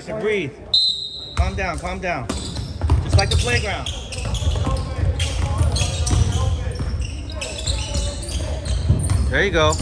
Elisha, breathe. Calm down, calm down. Just like the playground. There you go.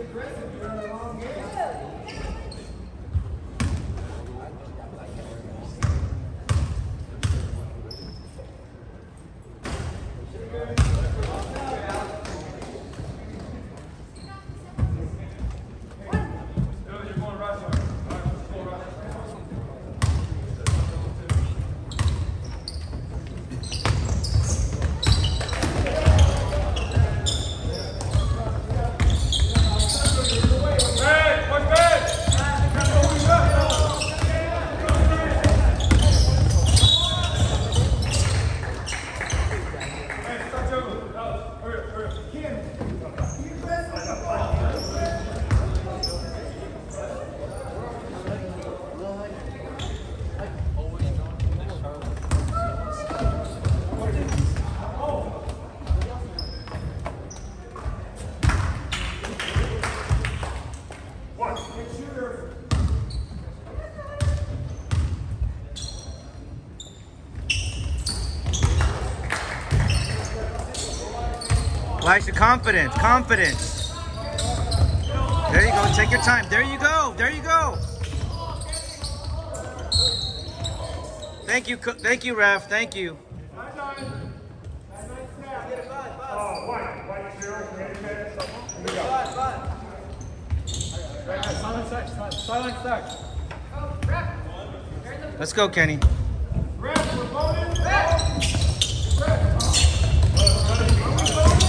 aggressive during the long Elisha, confidence, confidence. There you go. Take your time. There you go. There you go. Thank you. Thank you, ref. Thank you. Let's go, Kenny. Triangle,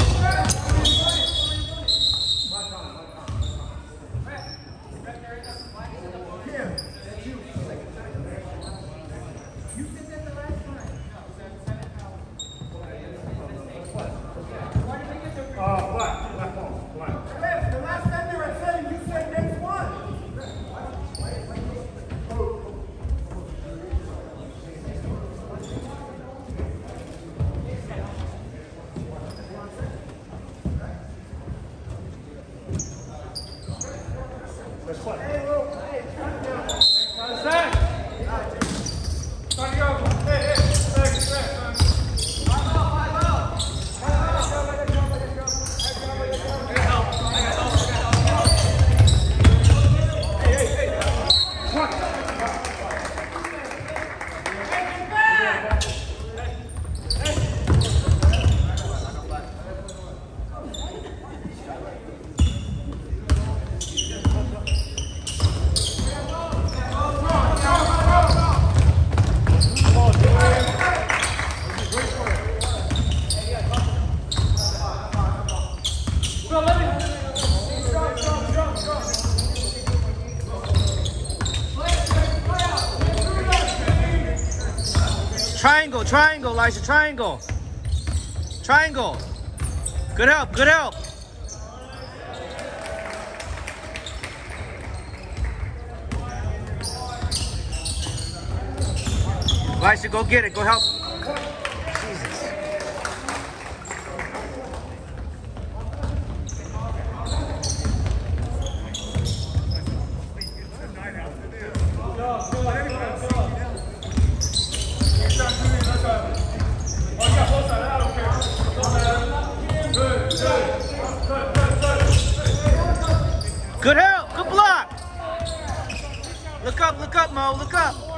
Elisha, triangle. Triangle. Good help, good help. Elisha, go get it, go help. Good help, good block. Look up, look up, Mo, look up.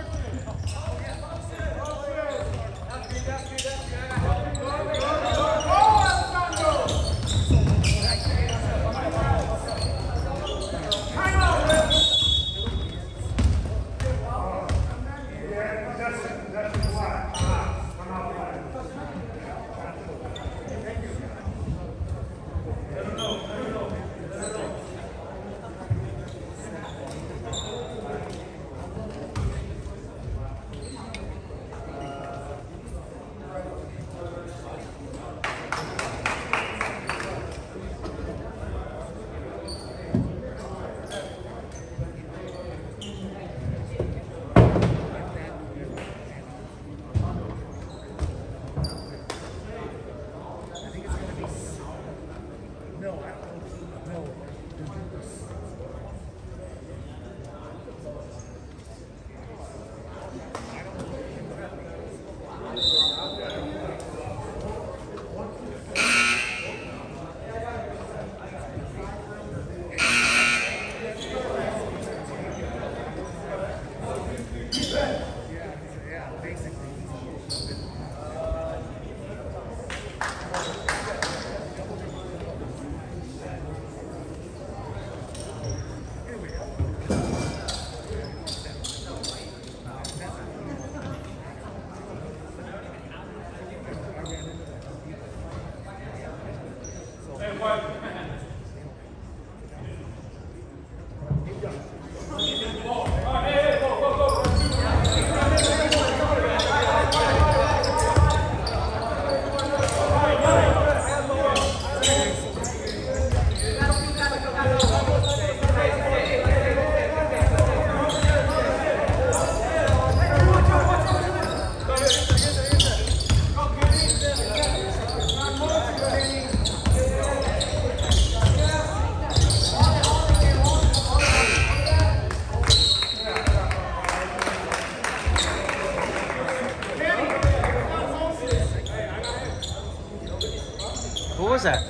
Was that?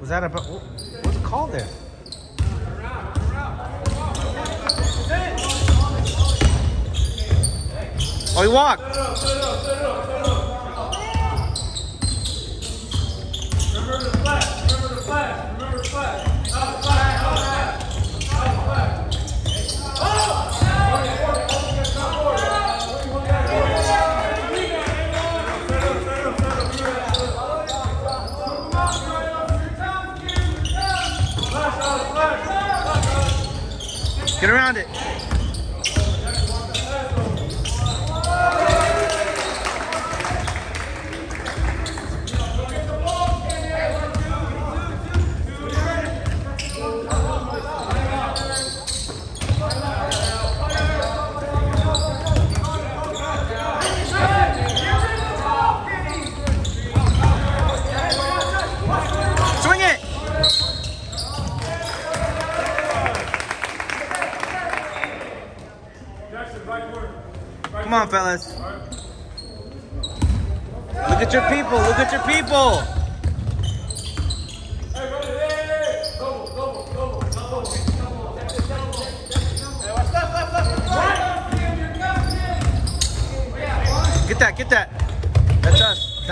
Was that about? What was it called there? Oh, he walked.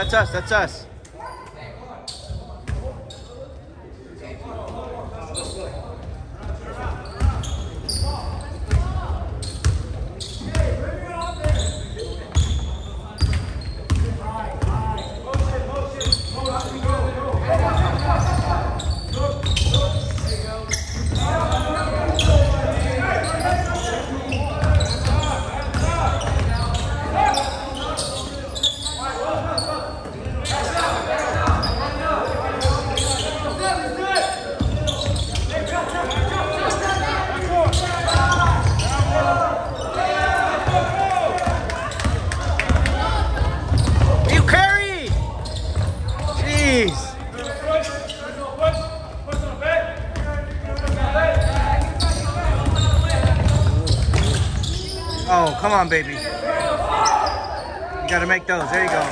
That's us. That's us. Come on, baby. You gotta make those. There you go.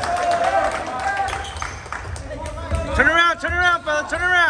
Turn around, turn around, fella, turn around.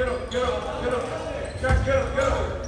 get up, get up, get up. Jack, get up, get up.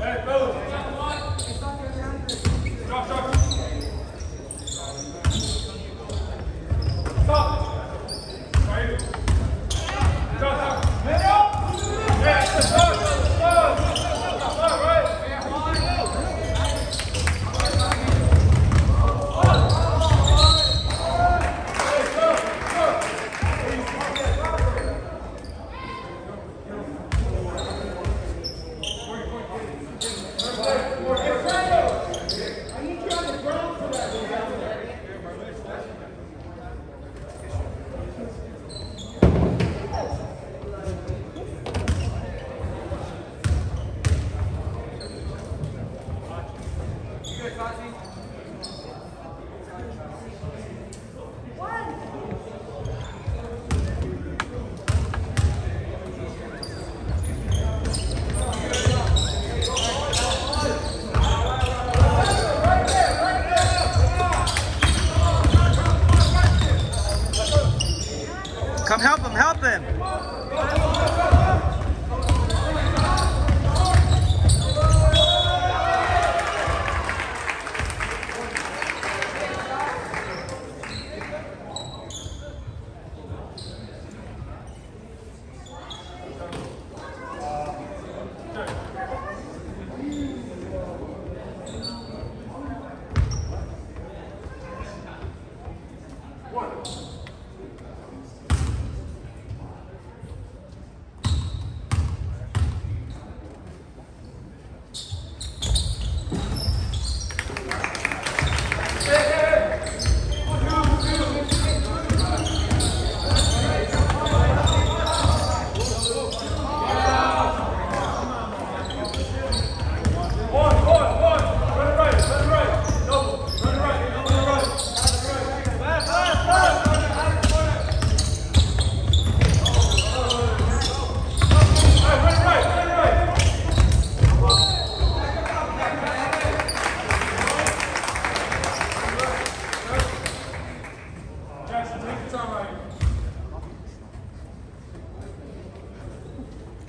Hey,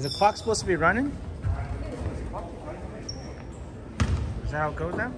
Is the clock supposed to be running? Is that how it goes now?